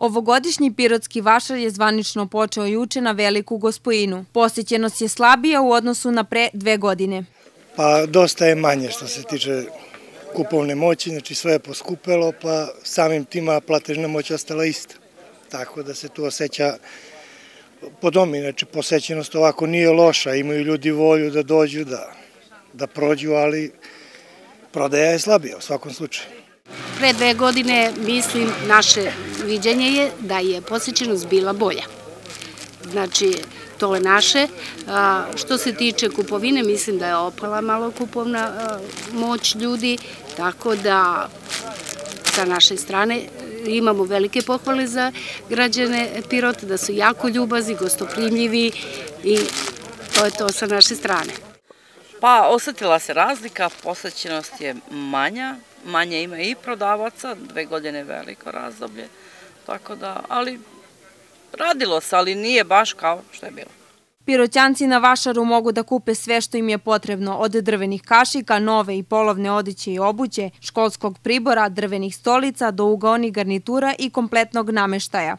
Ovogodišnji pirotski vašar je zvanično počeo juče na Veliku gospojinu. Posjećenost je slabija u odnosu na pre dve godine. Pa dosta je manje što se tiče kupovne moći, znači sve je poskupelo, pa samim tima platežna moć ostala ista. Tako da se tu osjeća po domi, znači posećenost ovako nije loša, imaju ljudi volju da dođu, da, da prođu, ali prodaja je slabija u svakom slučaju. Pre dve godine, mislim, naše viđenje je da je posjećenost bila bolja. Znači, to je naše. što se tiče kupovine, mislim da je opala malo kupovna moć ljudi, tako da sa naše strane imamo velike pohvale za građane Pirota, da su jako ljubazni, gostoprimljivi i to je to sa naše strane. Pa osetila se razlika, posvećenost je manja, manje ima i prodavaca, dve godine veliko razdoblje, tako da, ali radilo se, ali nije baš kao što je bilo. Piroćanci na Vašaru mogu da kupe sve što im je potrebno, od drvenih kašika, nove i polovne odiće i obuće, školskog pribora, drvenih stolica do ugaonih garnitura i kompletnog nameštaja.